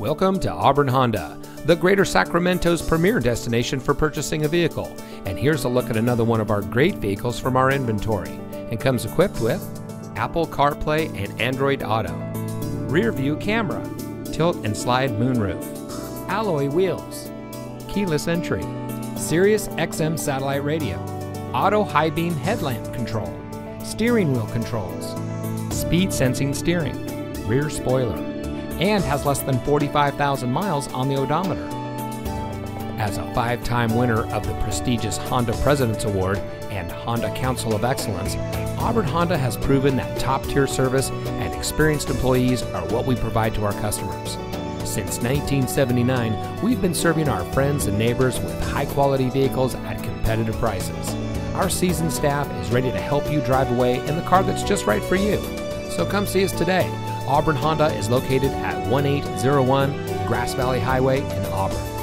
Welcome to Auburn Honda, the Greater Sacramento's premier destination for purchasing a vehicle. And here's a look at another one of our great vehicles from our inventory. And comes equipped with Apple CarPlay and Android Auto, rear view camera, tilt and slide moonroof, alloy wheels, keyless entry, Sirius XM satellite radio, auto high beam headlamp control, steering wheel controls, speed sensing steering, rear spoiler and has less than 45,000 miles on the odometer. As a five time winner of the prestigious Honda President's Award and Honda Council of Excellence, Auburn Honda has proven that top tier service and experienced employees are what we provide to our customers. Since 1979, we've been serving our friends and neighbors with high quality vehicles at competitive prices. Our seasoned staff is ready to help you drive away in the car that's just right for you. So come see us today Auburn Honda is located at 1801 Grass Valley Highway in Auburn.